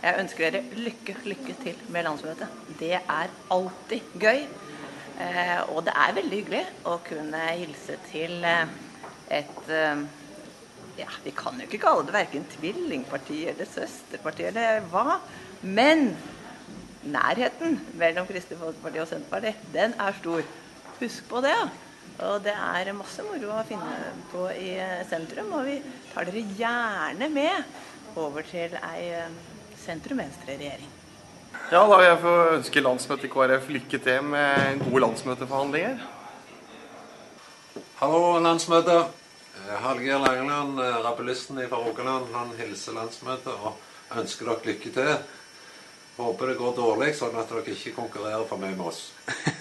Jeg ønsker dere lykke, lykke til med landsmøtet. Det er alltid gøy. Eh, og det er veldig hyggelig å kunne hilse til eh, et eh, ja, Vi kan jo ikke kalle det verken tvillingparti eller søsterparti eller hva. Men nærheten mellom Kristelig Folkeparti og Senterpartiet, den er stor. Husk på det. ja. Og det er masse moro å finne på i sentrum. Og vi tar dere gjerne med over til ei sentrum-venstre-regjering. Ja, da vil jeg få ønske landsmøtet i KrF lykke til med gode landsmøteforhandlinger. Hallo, landsmøte. Eh, Hallgeir Langeland, eh, rappellisten fra Rogaland, han hilser landsmøtet og ønsker dere lykke til. Håper det går dårlig, sånn at dere ikke konkurrerer for mye med oss.